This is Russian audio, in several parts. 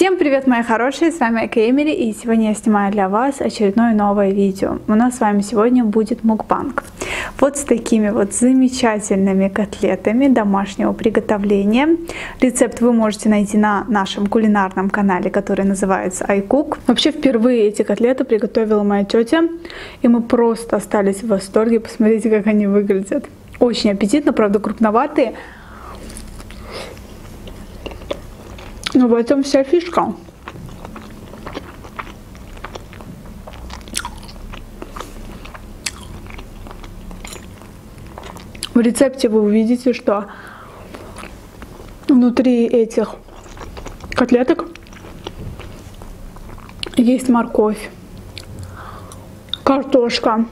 Всем привет, мои хорошие, с вами Эка Эмили, и сегодня я снимаю для вас очередное новое видео. У нас с вами сегодня будет мукбанг. Вот с такими вот замечательными котлетами домашнего приготовления. Рецепт вы можете найти на нашем кулинарном канале, который называется iCook. Вообще впервые эти котлеты приготовила моя тетя, и мы просто остались в восторге. Посмотрите, как они выглядят. Очень аппетитно, правда крупноватые, Но в этом вся фишка. В рецепте вы увидите, что внутри этих котлеток есть морковь, картошка.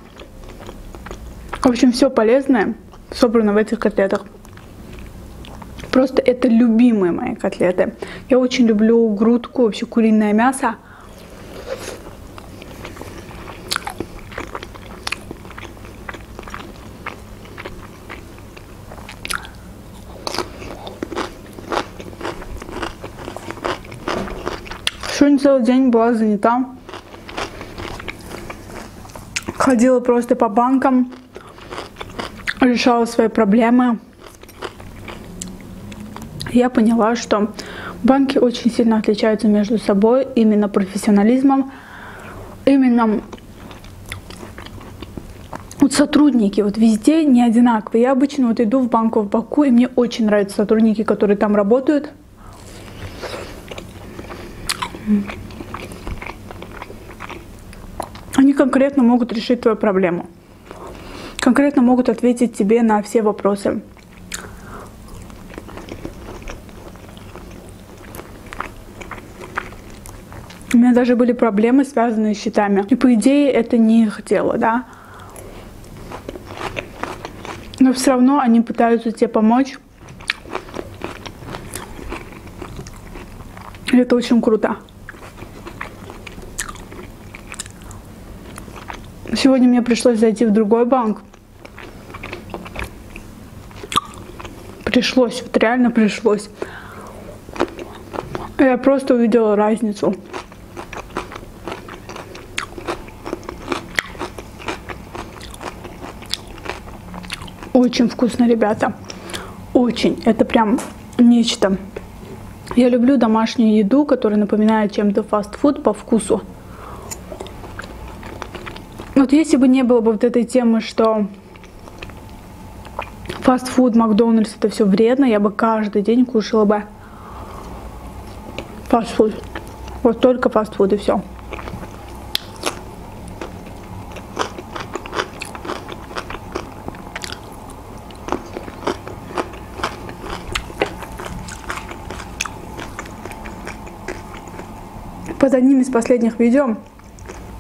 В общем, все полезное собрано в этих котлетах. Просто это любимые мои котлеты. Я очень люблю грудку, вообще куриное мясо. Сегодня целый день была занята. Ходила просто по банкам, решала свои проблемы я поняла, что банки очень сильно отличаются между собой именно профессионализмом, именно вот сотрудники вот везде не одинаковые. Я обычно вот иду в банку в Баку, и мне очень нравятся сотрудники, которые там работают. Они конкретно могут решить твою проблему. Конкретно могут ответить тебе на все вопросы. У меня даже были проблемы, связанные с счетами. И по идее это не их дело, да. Но все равно они пытаются тебе помочь. Это очень круто. Сегодня мне пришлось зайти в другой банк. Пришлось, вот реально пришлось. Я просто увидела разницу. Очень вкусно, ребята. Очень. Это прям нечто. Я люблю домашнюю еду, которая напоминает чем-то фастфуд по вкусу. Вот если бы не было бы вот этой темы, что фастфуд, Макдональдс, это все вредно, я бы каждый день кушала бы фастфуд. Вот только фастфуд и все. Одним из последних видео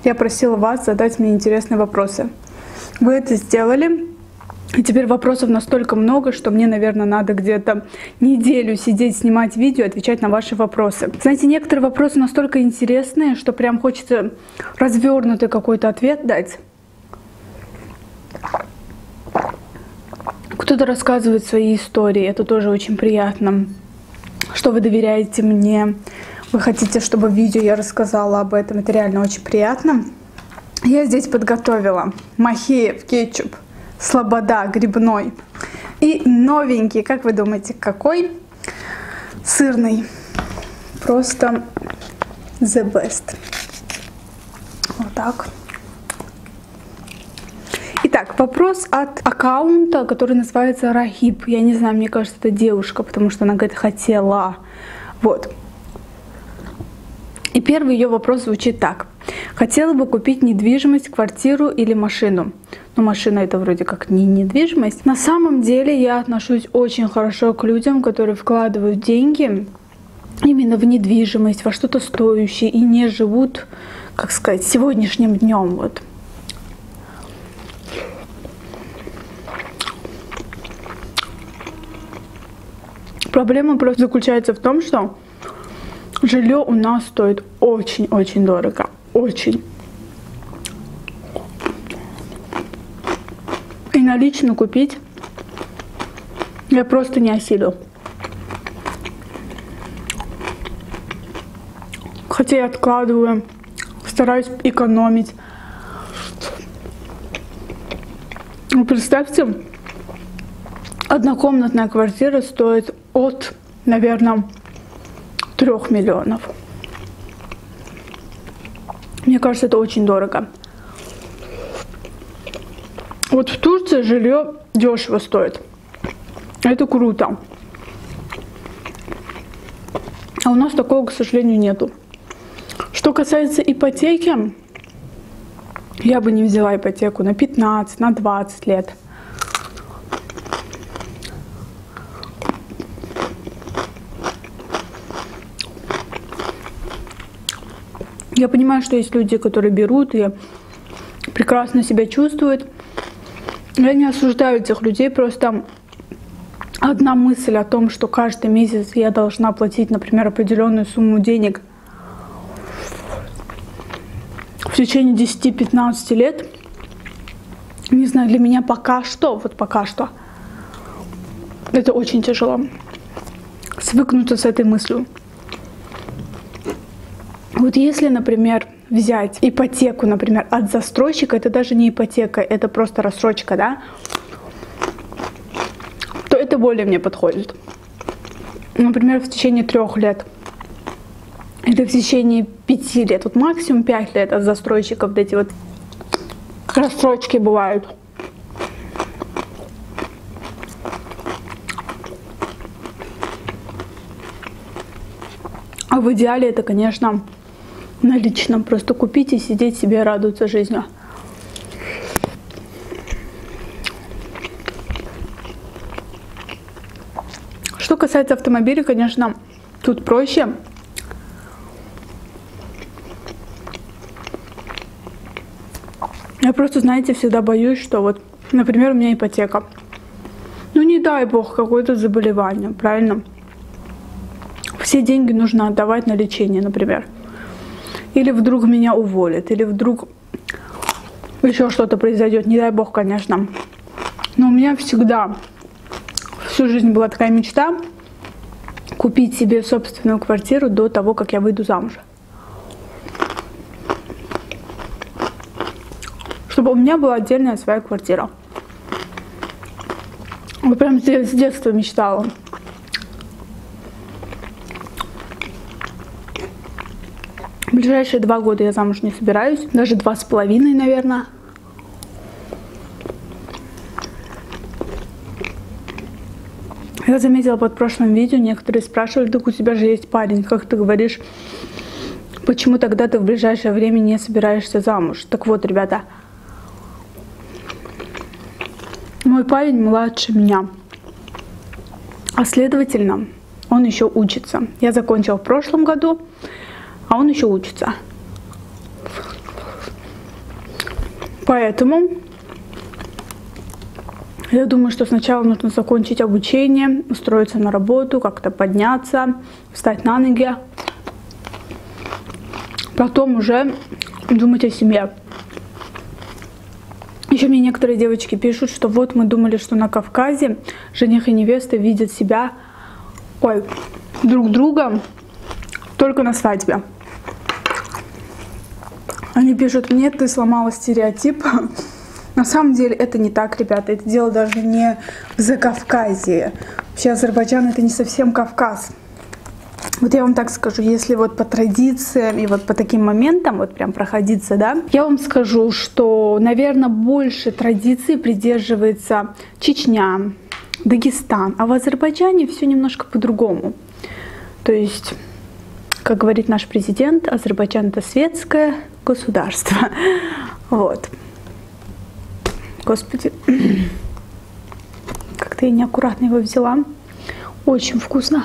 я просила вас задать мне интересные вопросы. Вы это сделали. И теперь вопросов настолько много, что мне, наверное, надо где-то неделю сидеть, снимать видео, отвечать на ваши вопросы. Знаете, некоторые вопросы настолько интересные, что прям хочется развернутый какой-то ответ дать. Кто-то рассказывает свои истории, это тоже очень приятно, что вы доверяете мне, вы хотите, чтобы в видео я рассказала об этом, это реально очень приятно. Я здесь подготовила махеев кетчуп, слобода грибной и новенький, как вы думаете, какой? Сырный. Просто the best. Вот так. Итак, вопрос от аккаунта, который называется Рахиб. Я не знаю, мне кажется, это девушка, потому что она говорит хотела. Вот. Первый ее вопрос звучит так. Хотела бы купить недвижимость, квартиру или машину. Но машина это вроде как не недвижимость. На самом деле я отношусь очень хорошо к людям, которые вкладывают деньги именно в недвижимость, во что-то стоящее и не живут, как сказать, сегодняшним днем. Вот. Проблема просто заключается в том, что Жилье у нас стоит очень-очень дорого. Очень. И налично купить я просто не осилю. Хотя я откладываю, стараюсь экономить. Ну, представьте, однокомнатная квартира стоит от, наверное, трех миллионов. Мне кажется, это очень дорого. Вот в Турции жилье дешево стоит. Это круто. А у нас такого, к сожалению, нету. Что касается ипотеки, я бы не взяла ипотеку на 15, на 20 лет. Я понимаю, что есть люди, которые берут и прекрасно себя чувствуют. Я не осуждаю этих людей, просто одна мысль о том, что каждый месяц я должна платить, например, определенную сумму денег в течение 10-15 лет, не знаю, для меня пока что, вот пока что, это очень тяжело. Свыкнуться с этой мыслью. Вот если, например, взять ипотеку, например, от застройщика, это даже не ипотека, это просто рассрочка, да, то это более мне подходит. Например, в течение трех лет или в течение пяти лет, вот максимум пять лет от застройщиков вот эти вот рассрочки бывают. А в идеале это, конечно, наличном. Просто купить и сидеть себе радоваться жизнью. Что касается автомобилей, конечно, тут проще. Я просто, знаете, всегда боюсь, что вот, например, у меня ипотека. Ну не дай бог какое-то заболевание, правильно? Все деньги нужно отдавать на лечение, например или вдруг меня уволят, или вдруг еще что-то произойдет, не дай бог, конечно. Но у меня всегда, всю жизнь была такая мечта купить себе собственную квартиру до того, как я выйду замуж. Чтобы у меня была отдельная своя квартира. Я прям с детства мечтала. Ближайшие два года я замуж не собираюсь. Даже два с половиной, наверное. Я заметила под прошлым видео, некоторые спрашивали, так у тебя же есть парень, как ты говоришь, почему тогда ты в ближайшее время не собираешься замуж? Так вот, ребята, мой парень младше меня, а следовательно, он еще учится. Я закончила в прошлом году, а он еще учится. Поэтому я думаю, что сначала нужно закончить обучение, устроиться на работу, как-то подняться, встать на ноги. Потом уже думать о семье. Еще мне некоторые девочки пишут, что вот мы думали, что на Кавказе жених и невеста видят себя, ой, друг друга только на свадьбе. Они пишут, мне ты сломала стереотип. На самом деле это не так, ребята. Это дело даже не в Закавказье. Вообще Азербайджан это не совсем Кавказ. Вот я вам так скажу, если вот по традициям и вот по таким моментам вот прям проходиться, да, я вам скажу, что, наверное, больше традиций придерживается Чечня, Дагестан, а в Азербайджане все немножко по-другому. То есть, как говорит наш президент, Азербайджан это светское, государства. Вот. Господи, как-то я неаккуратно его взяла. Очень вкусно.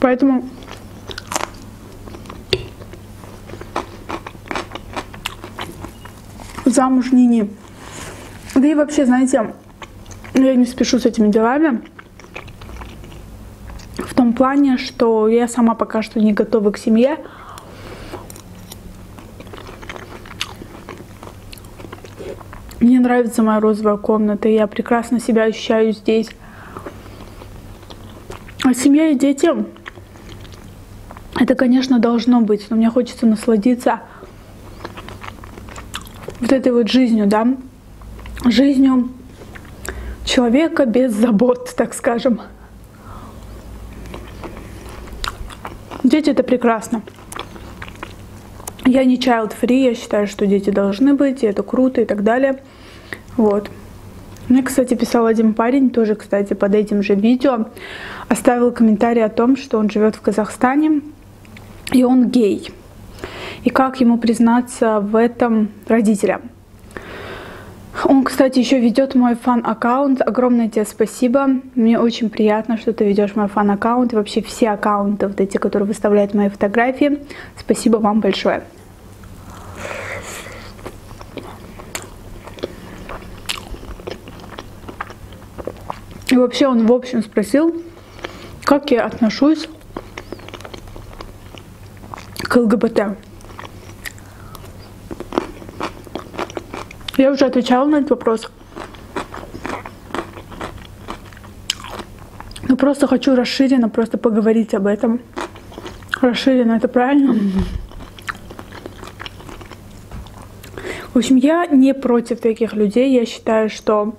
Поэтому замуж не не да и вообще, знаете, я не спешу с этими делами. В том плане, что я сама пока что не готова к семье. Мне нравится моя розовая комната, я прекрасно себя ощущаю здесь. А семья и дети, это, конечно, должно быть, но мне хочется насладиться вот этой вот жизнью, да, жизнью человека без забот, так скажем. Дети это прекрасно. Я не child free, я считаю, что дети должны быть, и это круто и так далее. Вот. Мне, кстати, писал один парень, тоже, кстати, под этим же видео, оставил комментарий о том, что он живет в Казахстане, и он гей. И как ему признаться в этом родителям. Он, кстати, еще ведет мой фан-аккаунт. Огромное тебе спасибо. Мне очень приятно, что ты ведешь мой фан-аккаунт и вообще все аккаунты, вот эти, которые выставляют мои фотографии. Спасибо вам большое. И вообще он в общем спросил, как я отношусь к ЛГБТ. Я уже отвечала на этот вопрос. Но просто хочу расширенно просто поговорить об этом. Расширенно, это правильно? В общем, я не против таких людей. Я считаю, что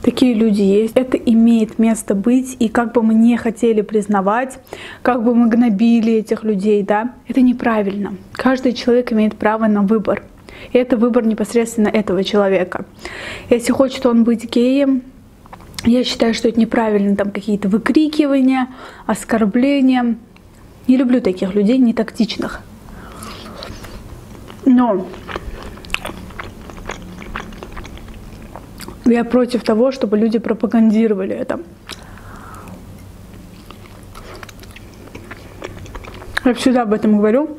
такие люди есть. Это имеет место быть. И как бы мы не хотели признавать, как бы мы гнобили этих людей, да, это неправильно. Каждый человек имеет право на выбор. И это выбор непосредственно этого человека. Если хочет он быть геем, я считаю, что это неправильно, там какие-то выкрикивания, оскорбления. Не люблю таких людей, не тактичных. Но я против того, чтобы люди пропагандировали это. Я всегда об этом говорю.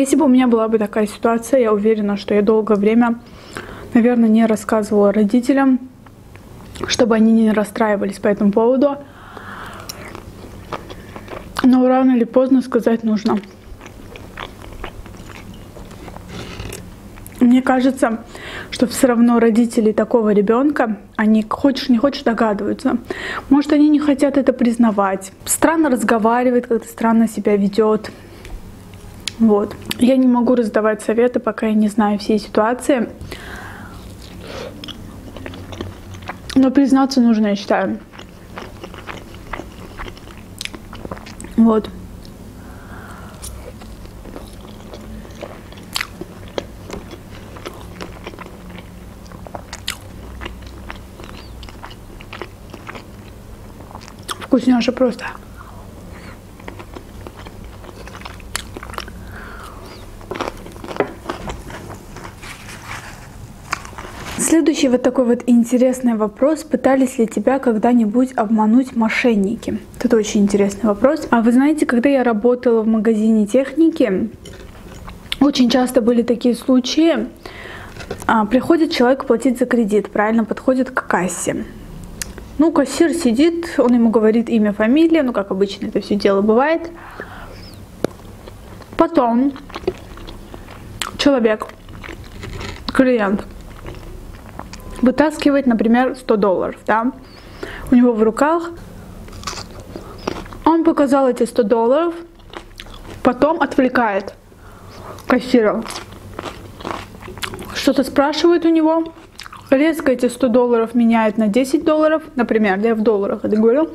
Если бы у меня была бы такая ситуация, я уверена, что я долгое время, наверное, не рассказывала родителям, чтобы они не расстраивались по этому поводу. Но рано или поздно сказать нужно. Мне кажется, что все равно родители такого ребенка, они хочешь не хочешь догадываются. Может, они не хотят это признавать. Странно разговаривает, как-то странно себя ведет. Вот. Я не могу раздавать советы, пока я не знаю всей ситуации. Но признаться нужно, я считаю. Вот. Вкусняша просто. Следующий вот такой вот интересный вопрос. Пытались ли тебя когда-нибудь обмануть мошенники? Это очень интересный вопрос. А вы знаете, когда я работала в магазине техники, очень часто были такие случаи. А, приходит человек платить за кредит, правильно, подходит к кассе. Ну, кассир сидит, он ему говорит имя, фамилия, ну, как обычно это все дело бывает. Потом человек, клиент, вытаскивает, например, 100 долларов, да, у него в руках. Он показал эти 100 долларов, потом отвлекает кассира. Что-то спрашивает у него, резко эти 100 долларов меняет на 10 долларов, например, я в долларах это говорю,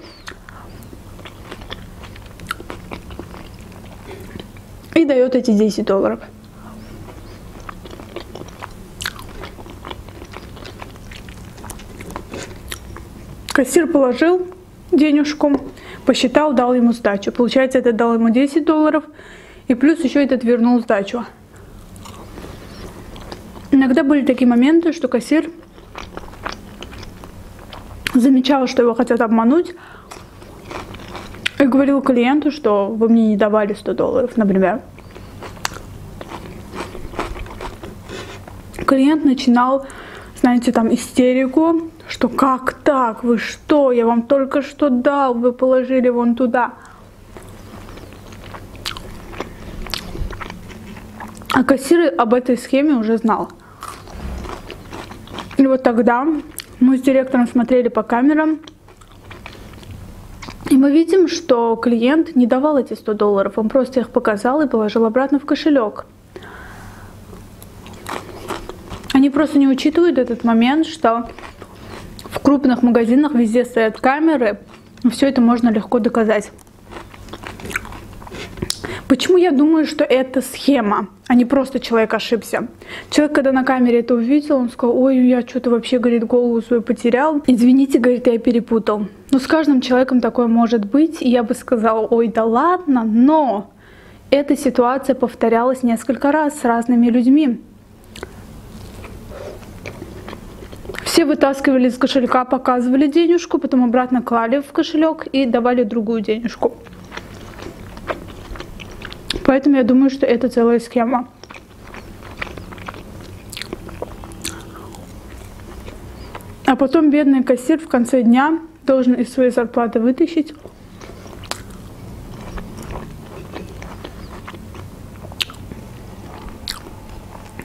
и дает эти 10 долларов. Кассир положил денежку, посчитал, дал ему сдачу. Получается, этот дал ему 10 долларов, и плюс еще этот вернул сдачу. Иногда были такие моменты, что кассир замечал, что его хотят обмануть, и говорил клиенту, что вы мне не давали 100 долларов, например. Клиент начинал, знаете, там истерику, что как так, вы что, я вам только что дал, вы положили вон туда. А кассир об этой схеме уже знал. И вот тогда мы с директором смотрели по камерам, и мы видим, что клиент не давал эти 100 долларов, он просто их показал и положил обратно в кошелек. Они просто не учитывают этот момент, что в крупных магазинах везде стоят камеры, все это можно легко доказать. Почему я думаю, что это схема, а не просто человек ошибся? Человек, когда на камере это увидел, он сказал, ой, я что-то вообще, говорит, голову свою потерял. Извините, говорит, я перепутал. Но с каждым человеком такое может быть, и я бы сказала, ой, да ладно, но эта ситуация повторялась несколько раз с разными людьми. Все вытаскивали из кошелька, показывали денежку, потом обратно клали в кошелек и давали другую денежку. Поэтому я думаю, что это целая схема. А потом бедный кассир в конце дня должен из своей зарплаты вытащить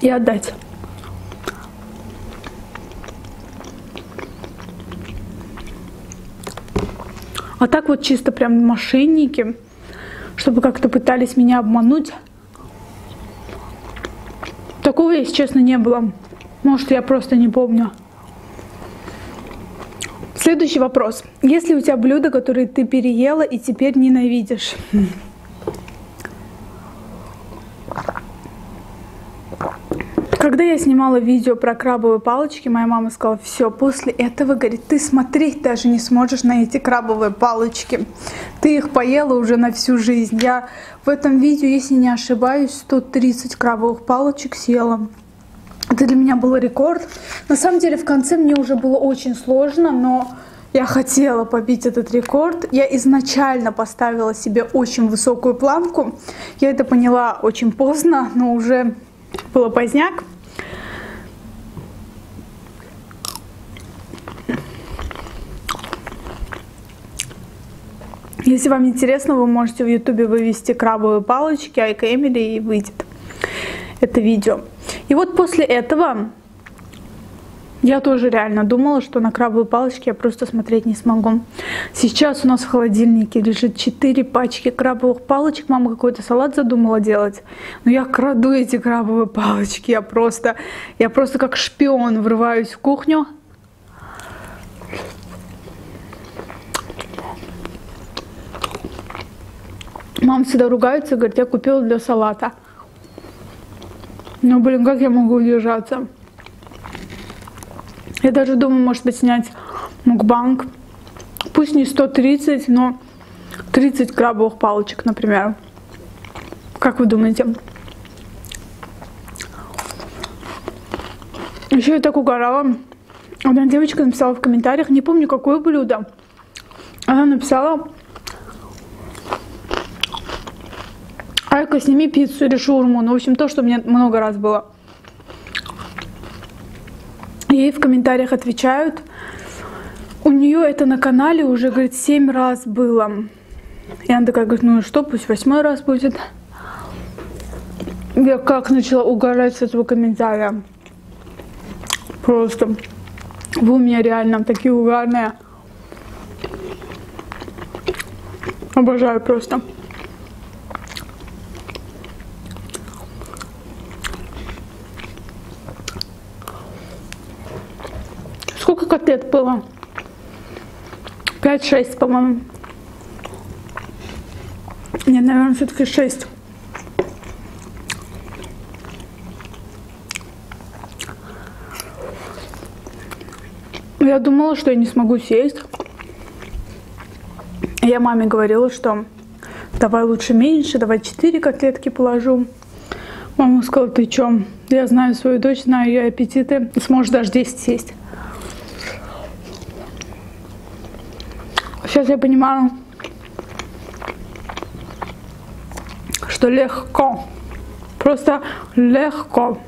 и отдать. А так вот чисто прям мошенники – чтобы как-то пытались меня обмануть. Такого, если честно, не было. Может, я просто не помню. Следующий вопрос. Есть ли у тебя блюда, которые ты переела и теперь ненавидишь? Когда я снимала видео про крабовые палочки, моя мама сказала, все, после этого, говорит, ты смотреть даже не сможешь на эти крабовые палочки. Ты их поела уже на всю жизнь. Я в этом видео, если не ошибаюсь, 130 крабовых палочек съела. Это для меня был рекорд. На самом деле в конце мне уже было очень сложно, но я хотела побить этот рекорд. Я изначально поставила себе очень высокую планку. Я это поняла очень поздно, но уже было поздняк. Если вам интересно, вы можете в ютубе вывести крабовые палочки Айка Эмили и выйдет это видео. И вот после этого я тоже реально думала, что на крабовые палочки я просто смотреть не смогу. Сейчас у нас в холодильнике лежит 4 пачки крабовых палочек. Мама какой-то салат задумала делать. Но я краду эти крабовые палочки. Я просто, я просто как шпион врываюсь в кухню, Мама всегда ругается, говорит, я купила для салата. Ну, блин, как я могу удержаться? Я даже думаю, может быть, снять мукбанк. Пусть не 130, но 30 крабовых палочек, например. Как вы думаете? Еще я так угорала. Одна девочка написала в комментариях, не помню, какое блюдо. Она написала, Айка, сними пиццу или шаурму. Ну, в общем, то, что мне много раз было. Ей в комментариях отвечают. У нее это на канале уже, говорит, семь раз было. И она такая говорит, ну что, пусть восьмой раз будет. Я как начала угорать с этого комментария. Просто. Вы у меня реально такие угарные. Обожаю просто. Котлет было? 5-6, по-моему. Нет, наверное, все-таки 6. Я думала, что я не смогу сесть. Я маме говорила, что давай лучше меньше, давай 4 котлетки положу. Мама сказала, ты чё? Я знаю свою дочь, знаю ее аппетиты. Сможешь даже 10 сесть. Сейчас я понимаю, что легко. Просто легко.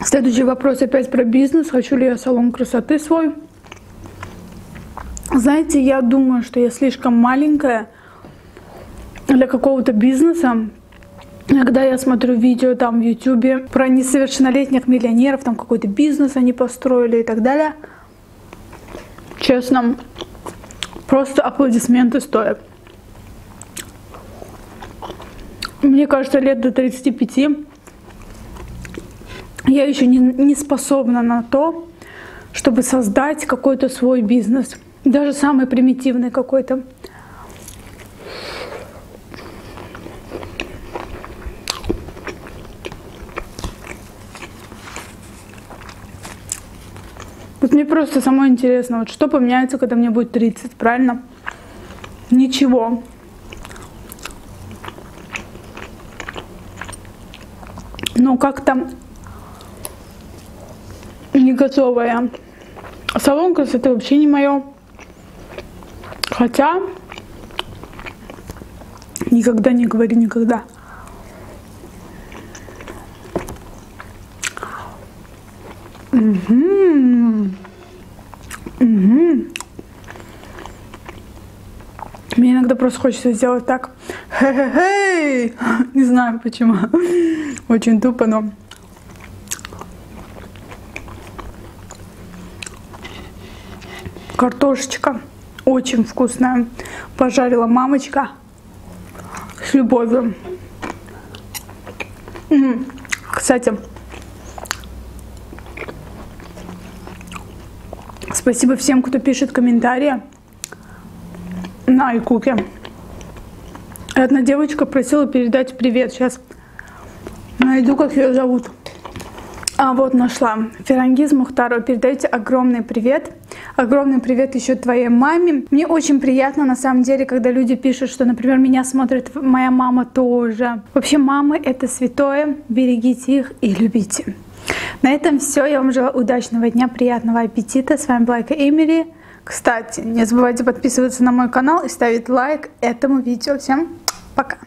Следующий вопрос опять про бизнес. Хочу ли я салон красоты свой? Знаете, я думаю, что я слишком маленькая для какого-то бизнеса, Иногда я смотрю видео там в Ютубе про несовершеннолетних миллионеров, там какой-то бизнес они построили и так далее. Честно, просто аплодисменты стоят. Мне кажется, лет до 35 я еще не, не способна на то, чтобы создать какой-то свой бизнес. Даже самый примитивный какой-то. Просто самое интересно, вот что поменяется, когда мне будет 30, правильно? Ничего. Но как-то не готовая. Салон красоты вообще не мое. Хотя никогда не говори никогда. Иногда просто хочется сделать так. Хе-хе-хей! Не знаю почему. Очень тупо, но Картошечка очень вкусная. Пожарила мамочка с любовью. Кстати, спасибо всем, кто пишет комментарии на Айкуке. Одна девочка просила передать привет. Сейчас найду, как ее зовут. А вот нашла. Ферангиз Мухтарова. Передайте огромный привет. Огромный привет еще твоей маме. Мне очень приятно, на самом деле, когда люди пишут, что, например, меня смотрит моя мама тоже. Вообще, мамы — это святое. Берегите их и любите. На этом все. Я вам желаю удачного дня, приятного аппетита. С вами была Эмили. Кстати, не забывайте подписываться на мой канал и ставить лайк этому видео. Всем пока!